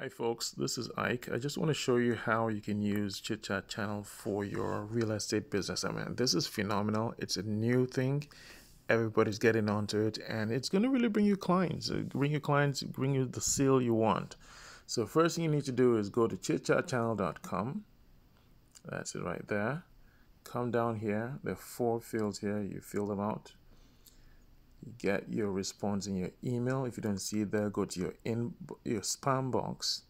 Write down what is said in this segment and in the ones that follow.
Hi folks, this is Ike. I just want to show you how you can use Chit Chat channel for your real estate business. I mean, this is phenomenal. It's a new thing. Everybody's getting onto it and it's going to really bring you clients. Uh, bring you clients, bring you the sale you want. So first thing you need to do is go to chitchatchannel.com. That's it right there. Come down here. There are four fields here. You fill them out get your response in your email. If you don't see it there, go to your in your spam box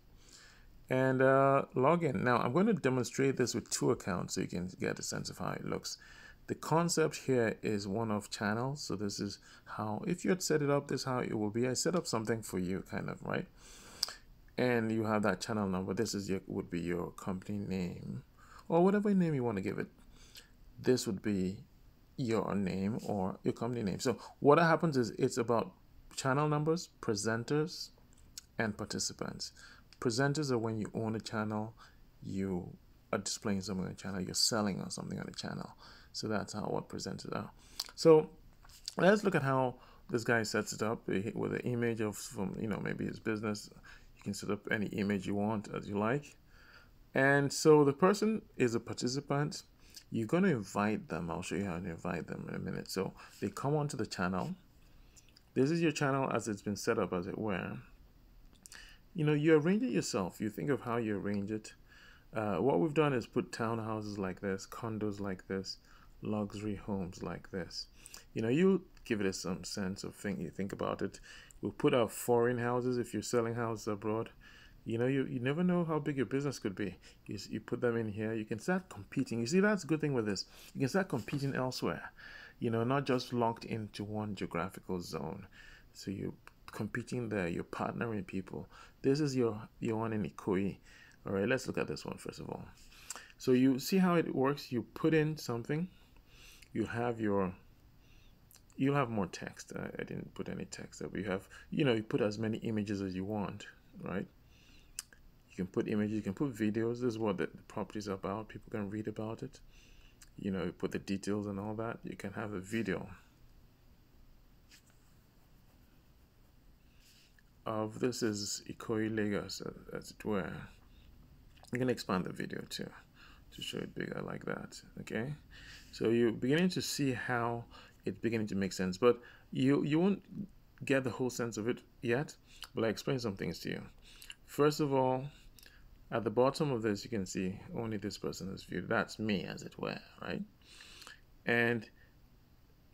and uh, log in. Now I'm going to demonstrate this with two accounts so you can get a sense of how it looks. The concept here is one of channels. So this is how, if you had set it up, this how it will be. I set up something for you kind of, right? And you have that channel number. This is your, would be your company name or whatever name you want to give it. This would be your name or your company name. So what happens is it's about channel numbers, presenters, and participants. Presenters are when you own a channel, you are displaying something on the channel, you're selling on something on the channel. So that's how what presenters are. So let's look at how this guy sets it up with an image of from you know maybe his business. You can set up any image you want as you like. And so the person is a participant you're going to invite them. I'll show you how to invite them in a minute. So they come onto the channel. This is your channel as it's been set up, as it were. You know, you arrange it yourself. You think of how you arrange it. Uh, what we've done is put townhouses like this, condos like this, luxury homes like this. You know, you give it some sense of thing. You think about it. We'll put our foreign houses if you're selling houses abroad you know you, you never know how big your business could be. You, you put them in here you can start competing. You see that's a good thing with this. You can start competing elsewhere you know not just locked into one geographical zone. So you're competing there you're partnering people. This is your your one in Ikoyi. All right let's look at this one first of all. So you see how it works? You put in something you have your you'll have more text. I, I didn't put any text there but you have you know you put as many images as you want right can put images, you can put videos. This is what the property is about. People can read about it. You know, put the details and all that. You can have a video of this is Ikoyi Lagos, uh, as it were. You can expand the video too to show it bigger like that. Okay, so you're beginning to see how it's beginning to make sense, but you you won't get the whole sense of it yet. But I explain some things to you. First of all, at the bottom of this, you can see only this person is viewed. That's me, as it were, right? And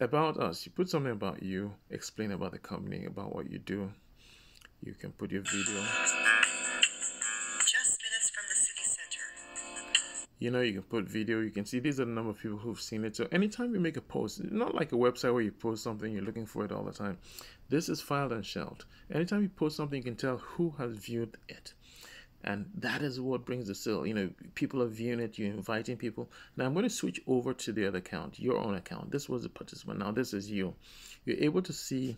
about us, you put something about you, explain about the company, about what you do. You can put your video. Just minutes from the city center. You know, you can put video. You can see these are the number of people who've seen it. So anytime you make a post, not like a website where you post something, you're looking for it all the time. This is filed and shelved. Anytime you post something, you can tell who has viewed it and that is what brings the sale. You know people are viewing it you're inviting people. Now i'm going to switch over to the other account your own account. This was a participant now this is you. You're able to see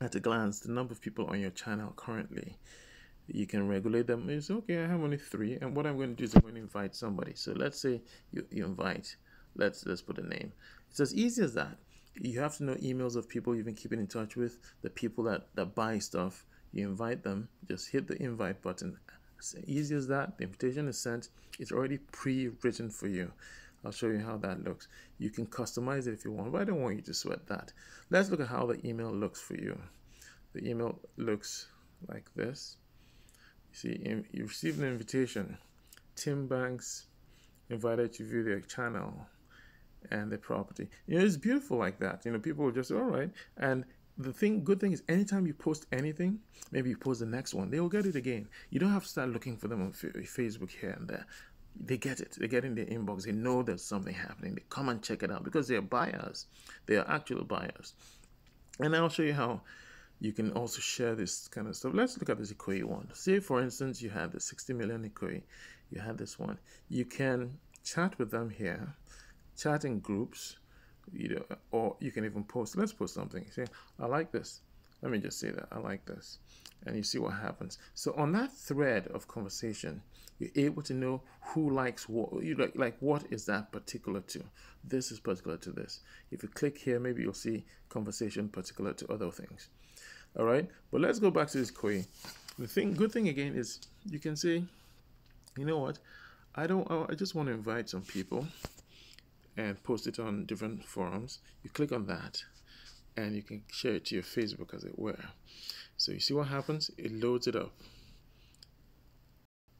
at a glance the number of people on your channel currently. You can regulate them. It's okay i have only three and what i'm going to do is i'm going to invite somebody. So let's say you, you invite let's let's put a name. It's as easy as that. You have to know emails of people you've been keeping in touch with the people that that buy stuff. You invite them. Just hit the invite button as easy as that. The invitation is sent. It's already pre-written for you. I'll show you how that looks. You can customize it if you want, but I don't want you to sweat that. Let's look at how the email looks for you. The email looks like this. You see, you received an invitation. Tim Banks invited you to view their channel and the property. You know, it's beautiful like that. You know, people will just, all right. And the thing good thing is anytime you post anything maybe you post the next one they will get it again. You don't have to start looking for them on facebook here and there. They get it. They get in their inbox. They know there's something happening. They come and check it out because they're buyers. They are actual buyers. And i'll show you how you can also share this kind of stuff. Let's look at this Ikoyi one. Say for instance you have the 60 million Ikoyi. You have this one. You can chat with them here chat in groups you know, or you can even post. Let's post something. Say, I like this. Let me just say that I like this, and you see what happens. So on that thread of conversation, you're able to know who likes what. You like, like what is that particular to? This is particular to this. If you click here, maybe you'll see conversation particular to other things. All right, but let's go back to this query. The thing, good thing again is you can say, you know what, I don't, I just want to invite some people and post it on different forums. You click on that and you can share it to your Facebook as it were. So you see what happens? It loads it up.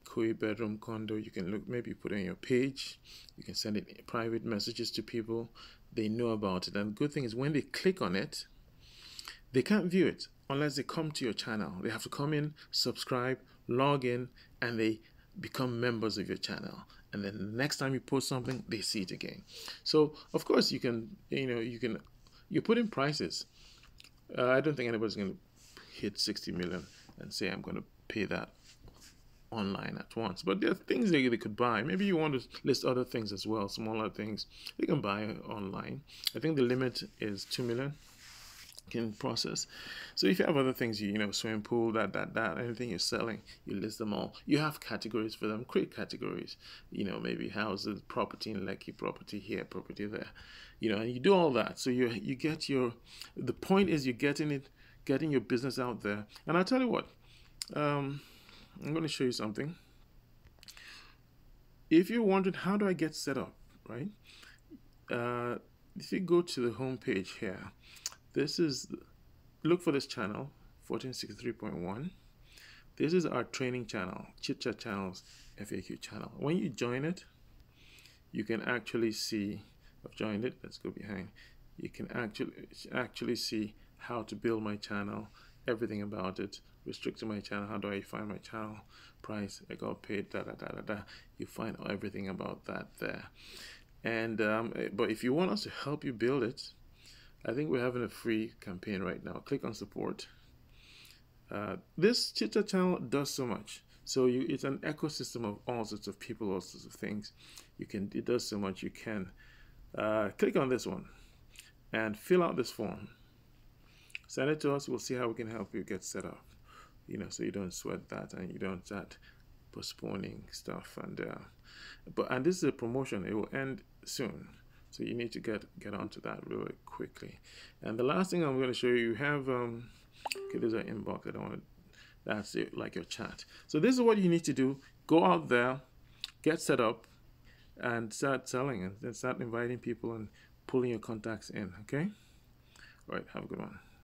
Koi bedroom condo. You can look maybe put it on your page. You can send it private messages to people. They know about it. And the good thing is when they click on it, they can't view it unless they come to your channel. They have to come in, subscribe, log in, and they become members of your channel. And then the next time you post something, they see it again. So of course you can, you know, you can, you put in prices. Uh, I don't think anybody's going to hit 60 million and say I'm going to pay that online at once. But there are things they, they could buy. Maybe you want to list other things as well, smaller things they can buy online. I think the limit is 2 million can process. So if you have other things, you, you know, swimming pool, that, that, that, anything you're selling, you list them all. You have categories for them, create categories, you know, maybe houses, property in Lekki, property here, property there, you know, and you do all that. So you, you get your, the point is you're getting it, getting your business out there. And I'll tell you what, um, I'm going to show you something. If you're wondering, how do I get set up, right? Uh, if you go to the home page here, this is, look for this channel, 1463.1. This is our training channel, Chit Chat Channels FAQ channel. When you join it, you can actually see, I've joined it, let's go behind. You can actually actually see how to build my channel, everything about it, restricting my channel, how do I find my channel, price, I got paid, da da da da da. You find everything about that there. And um, but if you want us to help you build it, I think we're having a free campaign right now. Click on support. Uh, this Chat channel does so much. So you, it's an ecosystem of all sorts of people, all sorts of things. You can it does so much. You can uh, click on this one and fill out this form. Send it to us. We'll see how we can help you get set up. You know, so you don't sweat that and you don't start postponing stuff. And uh, but and this is a promotion. It will end soon. So you need to get get onto that really quickly. And the last thing I'm going to show you, you have um, okay, there's an inbox. I don't want to. That's it, like your chat. So this is what you need to do. Go out there, get set up, and start selling and start inviting people and pulling your contacts in. Okay. All right. Have a good one.